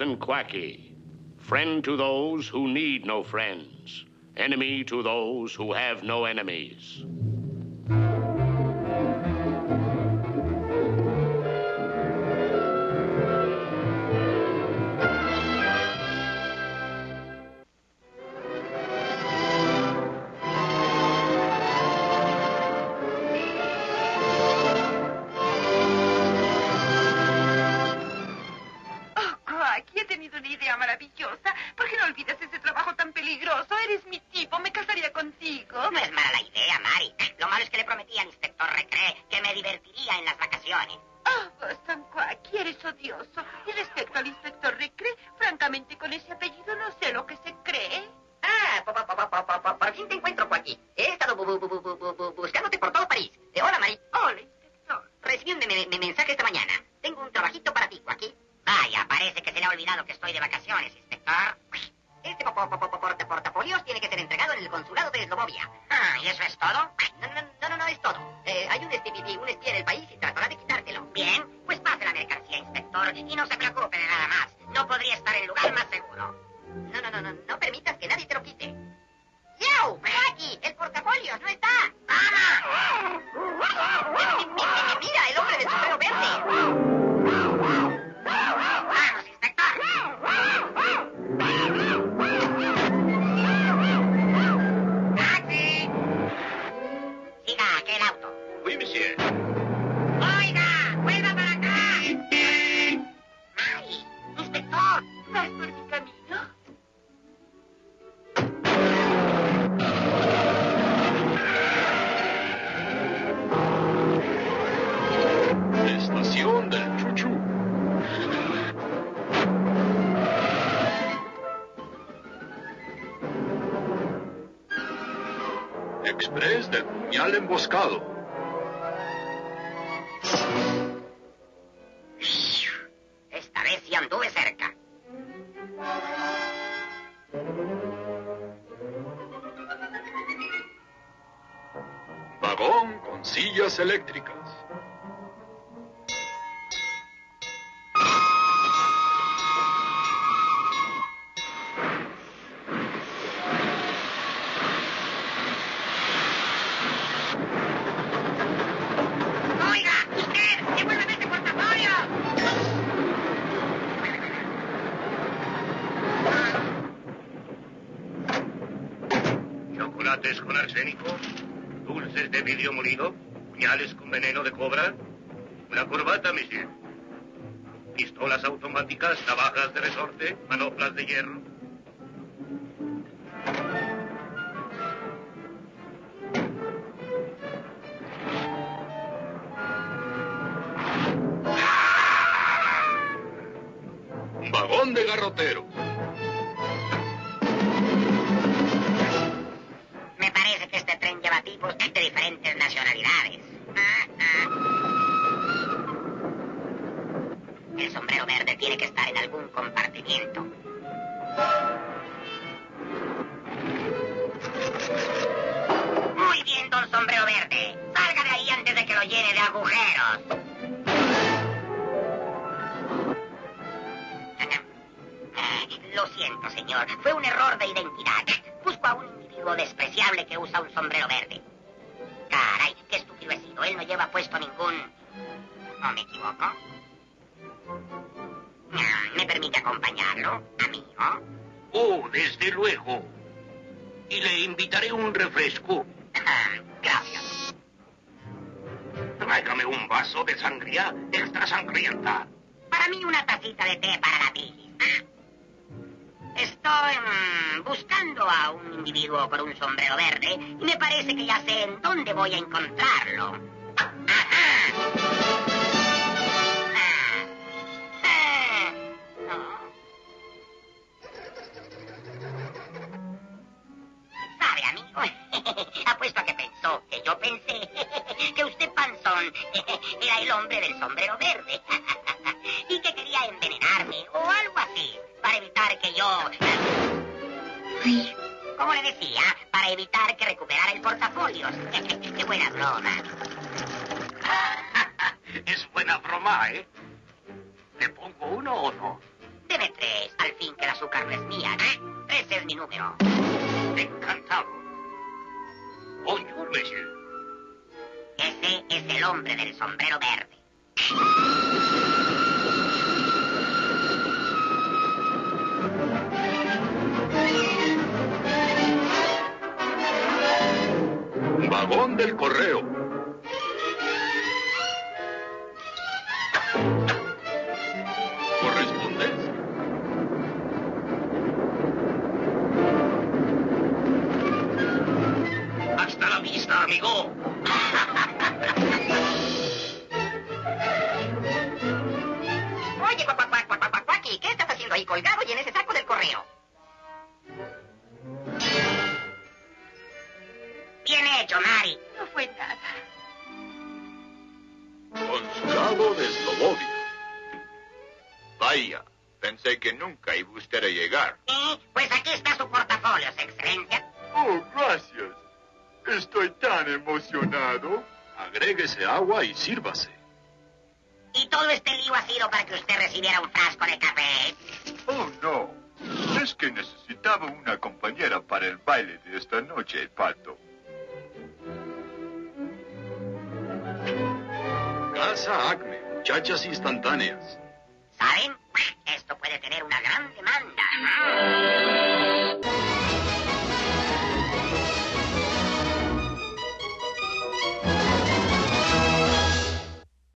Boston Quacky. Friend to those who need no friends. Enemy to those who have no enemies. Eres mi tipo, me casaría contigo. No es mala la idea, Mari. Lo malo es que le prometí al inspector Recré que me divertiría en las vacaciones. Oh, Boston Quacky, eres odioso. Y respecto al inspector Recre, francamente con ese apellido no sé lo que se cree. Ah, po- po- po- po- po- po- por fin te encuentro, Joaquín. He estado bu- bu- bu- bu- bu- bu- buscándote por todo París. Eh, hola, Mari. Hola, inspector. Recibí un me- me- mensaje esta mañana. Tengo un trabajito para ti, Joaquín. Vaya, parece que se le ha olvidado que estoy de vacaciones, inspector. Este po- po- po- po- porta- portafolios tiene que ser entregado en el consulado de Eslomovia. Ah, ¿y eso es todo? No, no, no, no, no es todo. Eh, hay un espía, un espía en el país y tratará de quitártelo. Bien, pues pase la mercancía, inspector, y no se preocupe de nada más. No podría estar en lugar más seguro. No, no, no, no, no permitas Express del puñal emboscado. Esta vez sí anduve cerca. Vagón con sillas eléctricas. Chocolates con arsénico, dulces de vidrio molido, puñales con veneno de cobra, una corbata, monsieur. Pistolas automáticas, navajas de resorte, manoplas de hierro. Vagón de garroteros. Tipos de diferentes nacionalidades. Ah, ah. El sombrero verde tiene que estar en algún compartimiento. Muy bien, don sombrero verde. Salga de ahí antes de que lo llene de agujeros. Lo siento, señor. Fue un error de identidad. Individuo despreciable que usa un sombrero verde. Caray, qué estúpido he sido. Él no lleva puesto ningún... ¿O me equivoco? Ah, ¿Me permite acompañarlo, amigo? Oh, desde luego. Y le invitaré un refresco. Ah, Gracias. Tráigame un vaso de sangría extra sangrienta. Para mí una tacita de té para la bilis. Ah. Estoy mm, buscando a un individuo con un sombrero verde y me parece que ya sé en dónde voy a encontrarlo. ¿Sabe, amigo? Apuesto a que pensó que yo pensé que usted, panzón, era el hombre del sombrero verde decía, para evitar que recuperara el portafolio. Qué buena broma. es buena broma, ¿eh? ¿Te pongo uno o no? Debe tres, al fin que el azúcar no es mía. ¿eh? Tres es mi número. Encantado. Bonjour, monsieur. Ese es el hombre del sombrero verde. Vagón del correo. Correspondencia. Hasta la vista, amigo. Hecho, Mari. No fue nada. Consulado de Eslovovia. Vaya, pensé que nunca iba usted a llegar. Y, pues aquí está su portafolio, Su excelencia. Oh, gracias. Estoy tan emocionado. Agréguese agua y sírvase. Y todo este lío ha sido para que usted recibiera un frasco de café. Oh, no. Es que necesitaba una compañera para el baile de esta noche, Pato. Casa Acme, muchachas instantáneas. ¿Saben?